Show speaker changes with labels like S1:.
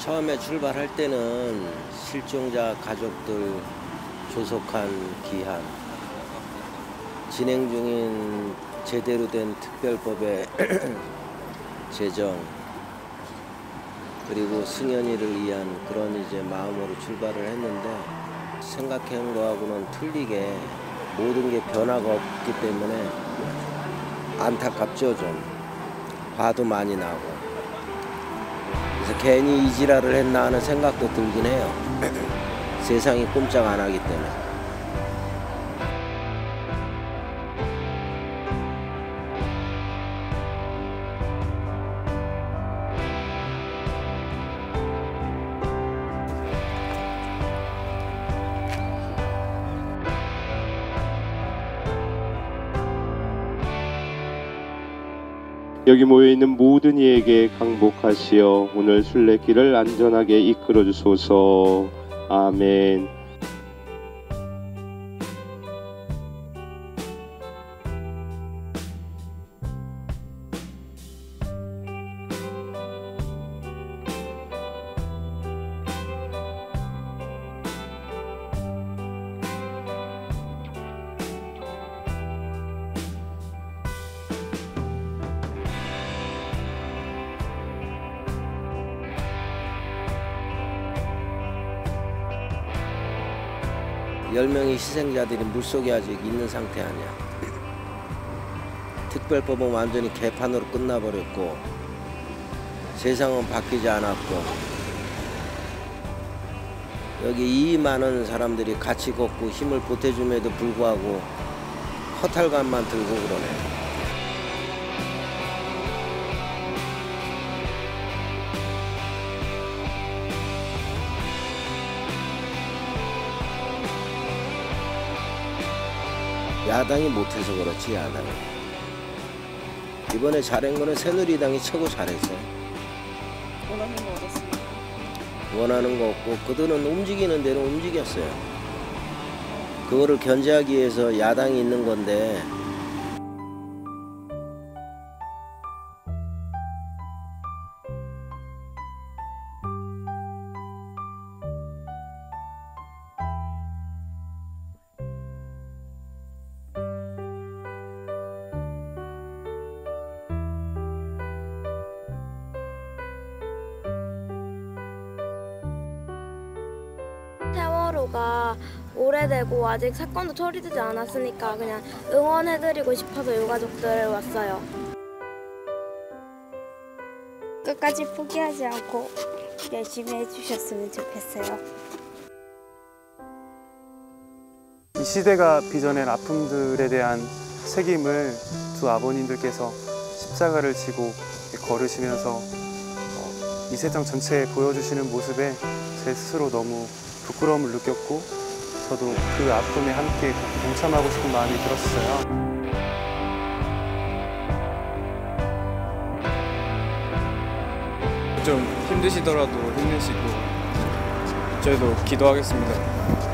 S1: 처음에 출발할 때는 실종자 가족들 조속한 귀한 진행 중인 제대로 된 특별법의 제정 그리고 승연이를 위한 그런 이제 마음으로 출발을 했는데 생각한 거하고는 틀리게 모든 게 변화가 없기 때문에 안타깝죠 좀. 화도 많이 나고 그래서 괜히 이 지랄을 했나 하는 생각도 들긴 해요. 세상이 꼼짝 안 하기 때문에
S2: 여기 모여 있는 모든 이에게 강복하시어 오늘 순례길을 안전하게 이끌어 주소서. 아멘.
S1: 열명의 희생자들이 물속에 아직 있는 상태 아니야. 특별법은 완전히 개판으로 끝나버렸고 세상은 바뀌지 않았고 여기 이 많은 사람들이 같이 걷고 힘을 보태줌에도 불구하고 허탈감만 들고 그러네. 야당이 못해서 그렇지 야당은 이번에 잘한 거는 새누리당이 최고 잘했어.
S3: 원하는 거 얻었습니다.
S1: 원하는 거 없고 그들은 움직이는 대로 움직였어요. 그거를 견제하기 위해서 야당이 있는 건데
S4: 세월호가 오래되고 아직 사건도 처리되지 않았으니까 그냥 응원해드리고 싶어서 유가족들 왔어요. 끝까지 포기하지 않고 열심히 해주셨으면 좋겠어요.
S5: 이 시대가 빚어낸 아픔들에 대한 책임을 두 아버님들께서 십자가를 지고 걸으시면서 어, 이 세상 전체에 보여주시는 모습에 제 스스로 너무 부끄러움을 느꼈고 저도 그 아픔에 함께 동참하고 싶은 마음이 들었어요.
S6: 좀 힘드시더라도 힘내시고 저희도 기도하겠습니다.